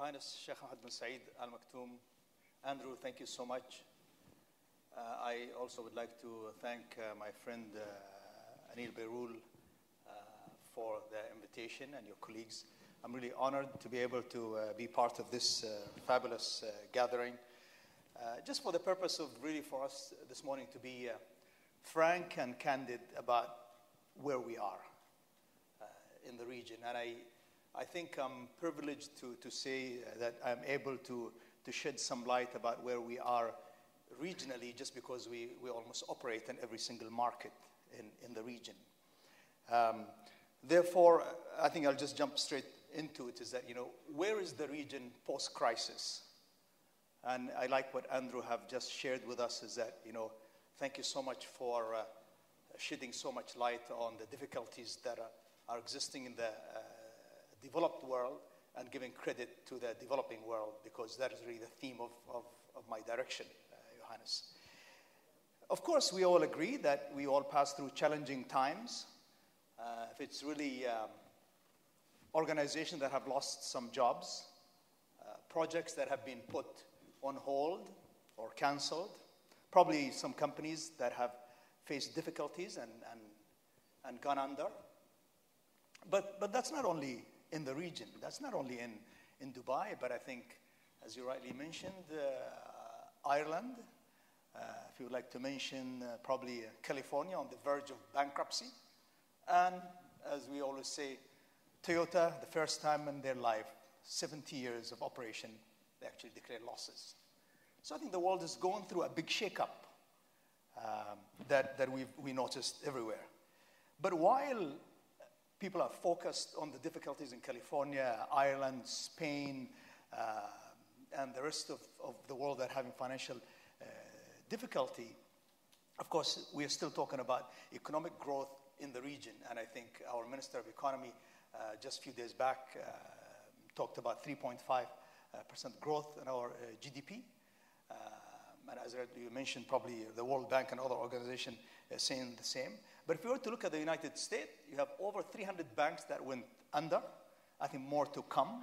Highness Sheikh Ahmed bin Saeed Al Maktoum. Andrew, thank you so much. Uh, I also would like to thank uh, my friend uh, Anil Bhoyrul uh, for the invitation and your colleagues. I'm really honored to be able to uh, be part of this uh, fabulous gathering. just for the purpose of really for us this morning to be frank and candid about where we are in the region. And I, I think I'm privileged to, to say that I'm able to, to shed some light about where we are regionally just because we, we almost operate in every single market in, in the region. Um, therefore, I think I'll just jump straight into it is that, you know, where is the region post-crisis? And I like what Andrew have just shared with us is that, you know, thank you so much for uh, shedding so much light on the difficulties that are, are existing in the uh, developed world and giving credit to the developing world because that is really the theme of, of, of my direction, uh, Johannes. Of course, we all agree that we all pass through challenging times. Uh, if it's really um, organizations that have lost some jobs, uh, projects that have been put on hold or canceled, probably some companies that have faced difficulties and, and, and gone under. But, but that's not only in the region. That's not only in, in Dubai, but I think, as you rightly mentioned, uh, Ireland. Uh, if you would like to mention, uh, probably California on the verge of bankruptcy. And as we always say, Toyota, the first time in their life, 70 years of operation, they actually declared losses. So I think the world is going through a big shakeup um, that, that we've, we noticed everywhere. But while people are focused on the difficulties in California, Ireland, Spain, uh, and the rest of, of, the world that are having financial uh, difficulty. Of course, we are still talking about economic growth in the region, and I think our Minister of Economy uh, just a few days back uh, talked about 3.5 uh, percent growth in our uh, GDP. And as you mentioned, probably the World Bank and other organizations uh, saying the same. But if you were to look at the United States, you have over 300 banks that went under. I think more to come,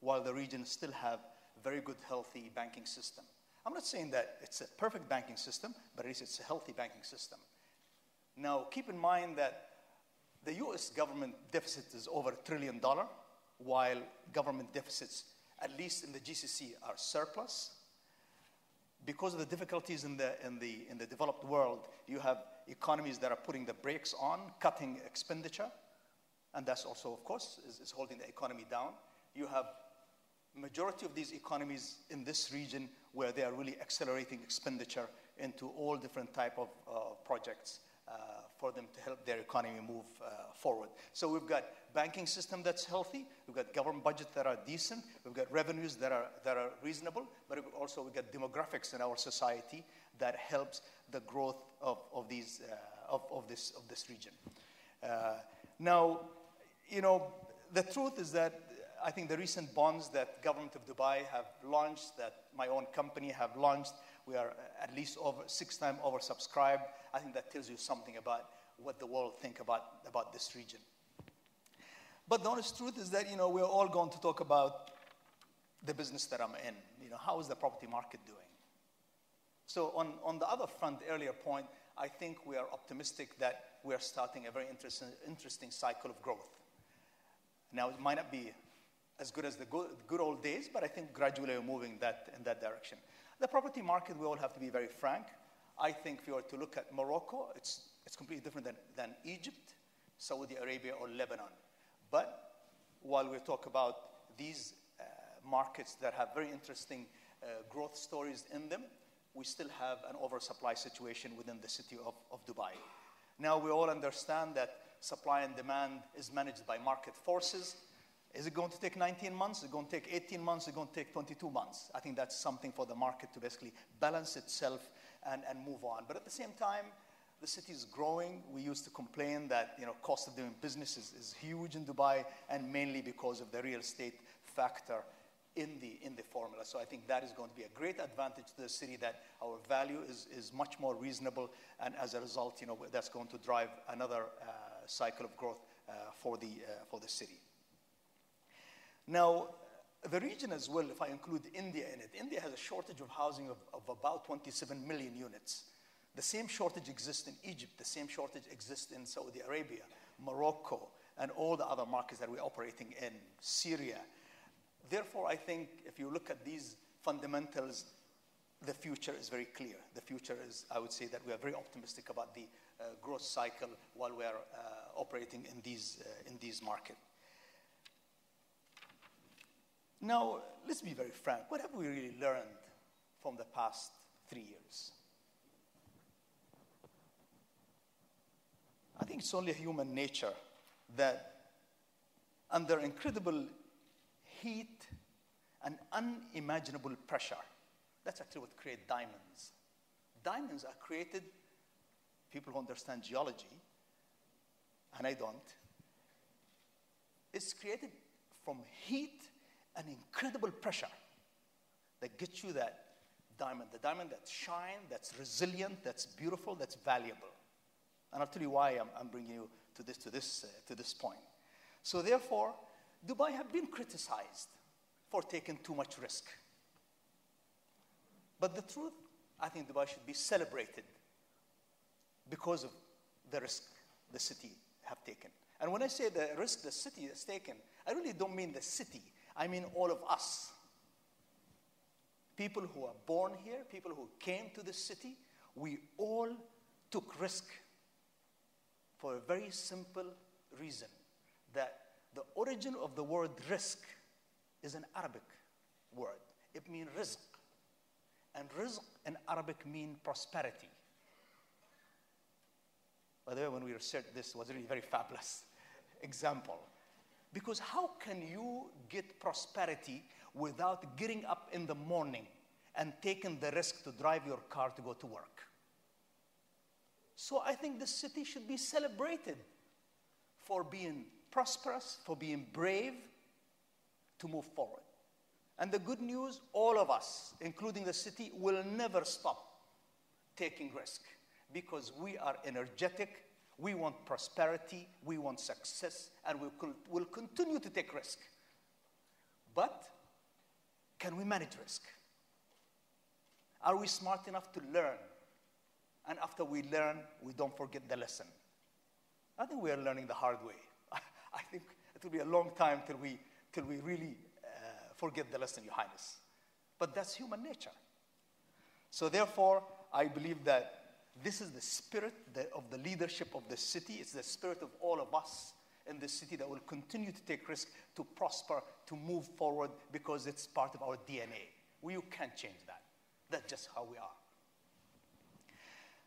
while the region still have very good, healthy banking system. I'm not saying that it's a perfect banking system, but at least it's a healthy banking system. Now, keep in mind that the US government deficit is over a trillion dollar, while government deficits, at least in the GCC, are surplus. Because of the difficulties in the, in the, in the developed world, you have economies that are putting the brakes on, cutting expenditure, and that's also, of course, is, is holding the economy down. You have majority of these economies in this region where they are really accelerating expenditure into all different type of uh, projects uh, for them to help their economy move uh, forward. So we've got banking system that's healthy, we've got government budgets that are decent, we've got revenues that are, that are reasonable, but also we've got demographics in our society that helps the growth of, of, these, uh, of, of, this, of this region. Uh, now, you know, the truth is that I think the recent bonds that government of Dubai have launched, that my own company have launched, we are uh, at least over six times oversubscribed. I think that tells you something about what the world think about, about this region. But the honest truth is that, you know, we're all going to talk about the business that I'm in. You know, how is the property market doing? So on, on the other front, the earlier point, I think we are optimistic that we are starting a very interesting, interesting cycle of growth. Now, it might not be as good as the good, good old days, but I think gradually we're moving that, in that direction. The property market, we all have to be very frank. I think if you were to look at Morocco, it's, it's completely different than, than Egypt, Saudi Arabia, or Lebanon. But while we talk about these uh, markets that have very interesting uh, growth stories in them, we still have an oversupply situation within the city of, of Dubai. Now, we all understand that supply and demand is managed by market forces. Is it going to take 19 months? Is it going to take 18 months? Is it going to take 22 months? I think that's something for the market to basically balance itself and, and move on. But at the same time, the city is growing. We used to complain that you know, cost of doing business is, is huge in Dubai, and mainly because of the real estate factor in the, in the formula. So I think that is going to be a great advantage to the city that our value is, is much more reasonable. And as a result, you know, that's going to drive another uh, cycle of growth uh, for, the, uh, for the city. Now, the region as well, if I include India in it, India has a shortage of housing of, of about 27 million units. The same shortage exists in Egypt, the same shortage exists in Saudi Arabia, Morocco, and all the other markets that we're operating in, Syria. Therefore, I think if you look at these fundamentals, the future is very clear. The future is, I would say, that we are very optimistic about the uh, growth cycle while we are uh, operating in these, uh, in these markets. Now, let's be very frank. What have we really learned from the past three years? I think it's only human nature that, under incredible heat and unimaginable pressure, that's actually what creates diamonds. Diamonds are created, people who understand geology, and I don't, it's created from heat and incredible pressure that gets you that diamond, the diamond that's shine, that's resilient, that's beautiful, that's valuable. And I'll tell you why I'm, I'm bringing you to this, to, this, uh, to this point. So, therefore, Dubai have been criticized for taking too much risk. But the truth, I think Dubai should be celebrated because of the risk the city have taken. And when I say the risk the city has taken, I really don't mean the city. I mean all of us. People who are born here, people who came to the city, we all took risk for a very simple reason that the origin of the word risk is an Arabic word. It means rizq. And rizq in Arabic means prosperity. By the way, when we researched this, was really very fabulous example. Because how can you get prosperity without getting up in the morning and taking the risk to drive your car to go to work? So I think the city should be celebrated for being prosperous, for being brave to move forward. And the good news all of us, including the city, will never stop taking risk because we are energetic, we want prosperity, we want success, and we will continue to take risk. But can we manage risk? Are we smart enough to learn and after we learn, we don't forget the lesson. I think we are learning the hard way. I think it will be a long time till we, till we really uh, forget the lesson, Your Highness. But that's human nature. So, therefore, I believe that this is the spirit of the leadership of the city. It's the spirit of all of us in the city that will continue to take risks, to prosper, to move forward because it's part of our DNA. We, you can't change that. That's just how we are.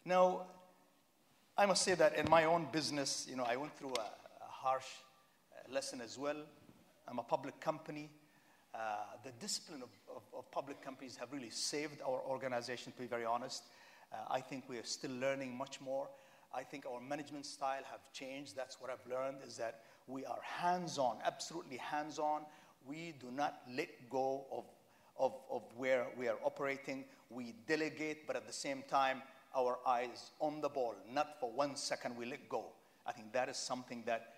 Now, I must say that in my own business, you know, I went through a, a harsh uh, lesson as well. I'm a public company. Uh, the discipline of, of, of, public companies have really saved our organization, to be very honest. Uh, I think we are still learning much more. I think our management style have changed. That's what I've learned is that we are hands-on, absolutely hands-on. We do not let go of, of, of where we are operating. We delegate, but at the same time, our eyes on the ball, not for one second we let go. I think that is something that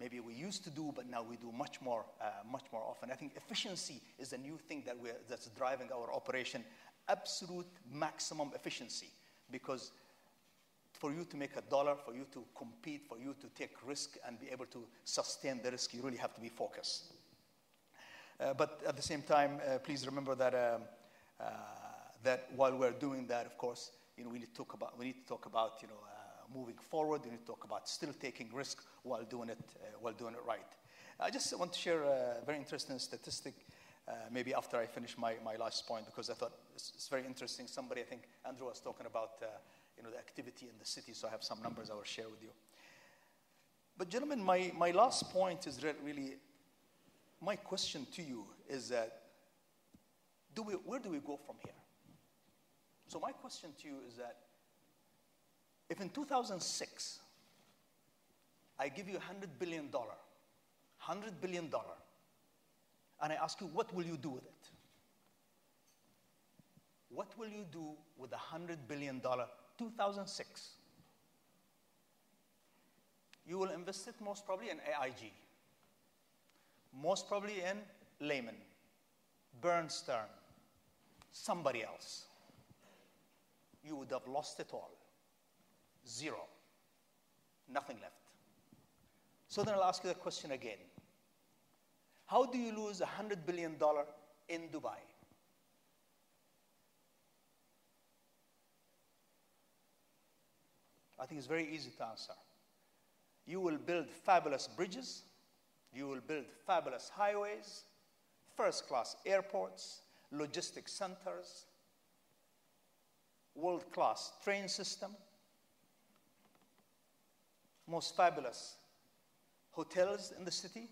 maybe we used to do, but now we do much more, uh, much more often. I think efficiency is a new thing that we're, that's driving our operation. Absolute maximum efficiency, because for you to make a dollar, for you to compete, for you to take risk and be able to sustain the risk, you really have to be focused. Uh, but at the same time, uh, please remember that, um, uh, that while we're doing that, of course, you know, we need to talk about, we need to talk about you know, uh, moving forward. We need to talk about still taking risk while doing it, uh, while doing it right. I just want to share a very interesting statistic, uh, maybe after I finish my, my last point, because I thought it's, it's very interesting. Somebody, I think Andrew was talking about uh, you know, the activity in the city, so I have some numbers I will share with you. But gentlemen, my, my last point is really, my question to you is that do we, where do we go from here? So, my question to you is that if in 2006 I give you $100 billion, $100 billion, and I ask you, what will you do with it? What will you do with a $100 billion 2006? You will invest it most probably in AIG, most probably in Lehman, Bear Stearns, somebody else, you would have lost it all. Zero. Nothing left. So then I'll ask you the question again. How do you lose $100 billion in Dubai? I think it's very easy to answer. You will build fabulous bridges, you will build fabulous highways, first class airports, logistic centers, world class train system, most fabulous hotels in the city.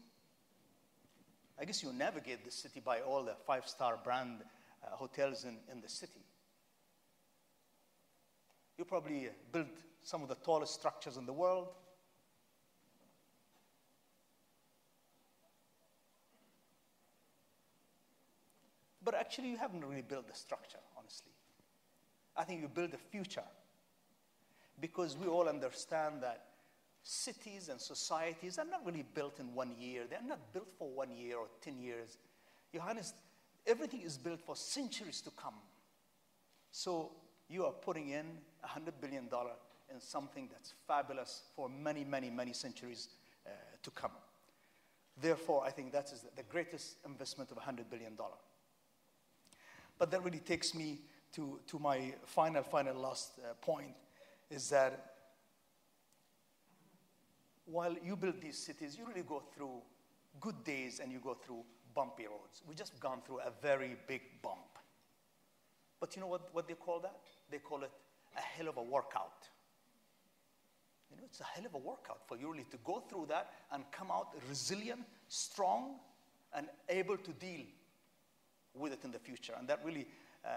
I guess you navigate the city by all the five star brand uh, hotels in, in the city. You probably build some of the tallest structures in the world. But actually, you haven't really built the structure, honestly. I think you build the future because we all understand that cities and societies are not really built in one year. They're not built for one year or 10 years. Johannes, everything is built for centuries to come. So you are putting in $100 billion in something that's fabulous for many, many, many centuries uh, to come. Therefore, I think that is the greatest investment of $100 billion. But that really takes me to, to my final, final last uh, point is that while you build these cities, you really go through good days and you go through bumpy roads. We've just gone through a very big bump. But you know what, what they call that? They call it a hell of a workout. You know, it's a hell of a workout for you really to go through that and come out resilient, strong, and able to deal with it in the future. And that really uh,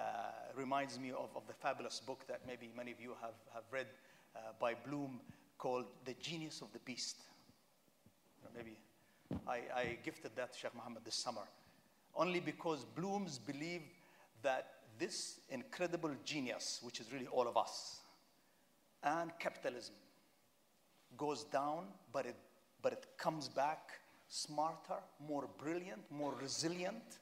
reminds me of, of the fabulous book that maybe many of you have, have read uh, by Bloom called The Genius of the Beast. Maybe I, I gifted that to Sheikh Mohammed this summer, only because Blooms believe that this incredible genius, which is really all of us, and capitalism goes down, but it, but it comes back smarter, more brilliant, more resilient,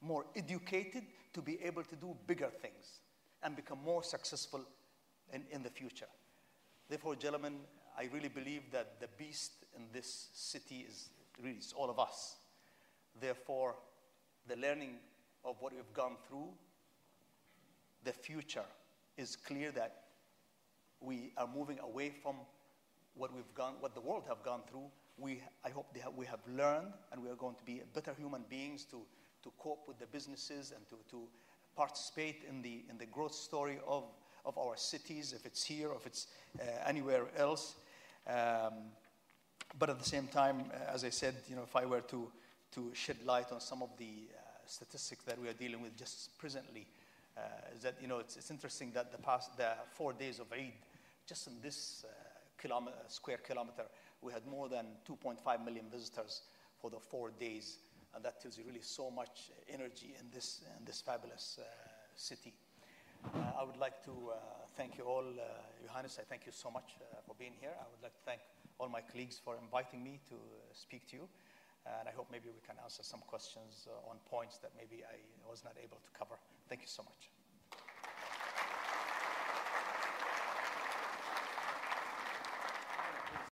more educated to be able to do bigger things and become more successful in, in the future. Therefore, gentlemen, I really believe that the beast in this city is really is all of us. Therefore, the learning of what we've gone through, the future is clear that we are moving away from what we've gone, what the world have gone through. We, I hope have, we have learned, and we are going to be better human beings to, to cope with the businesses and to, to participate in the, in the growth story of of our cities, if it's here, if it's uh, anywhere else. Um, but at the same time, uh, as I said, you know, if I were to, to shed light on some of the uh, statistics that we are dealing with just presently, uh, is that, you know, it's, it's interesting that the past, the four days of Eid, just in this uh, kilometer, square kilometer, we had more than 2.5 million visitors for the four days. And that tells you really so much energy in this, in this fabulous uh, city. Uh, I would like to uh, thank you all. Uh, Johannes, I thank you so much for being here. I would like to thank all my colleagues for inviting me to speak to you. And I hope maybe we can answer some questions on points that maybe I was not able to cover. Thank you so much.